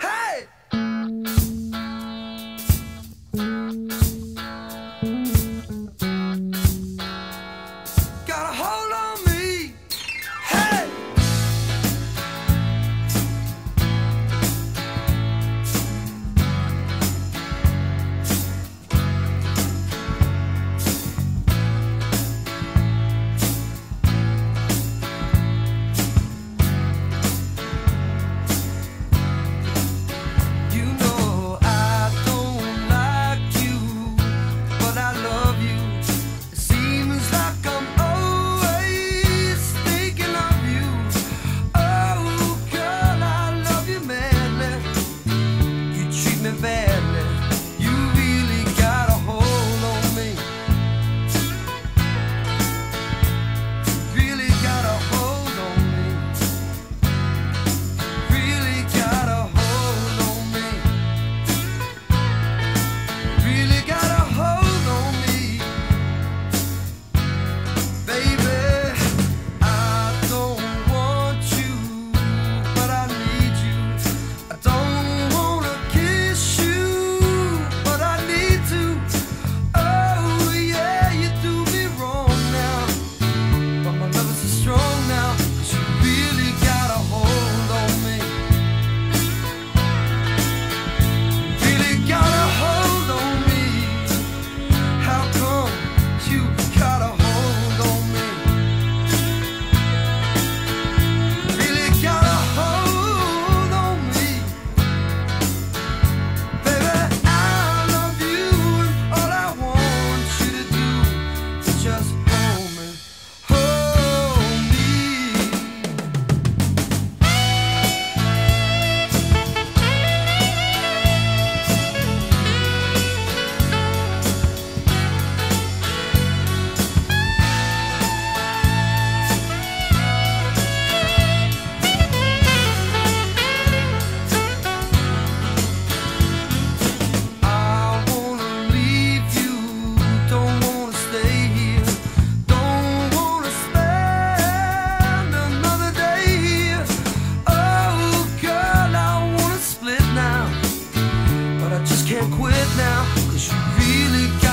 Hey! now, cause you really got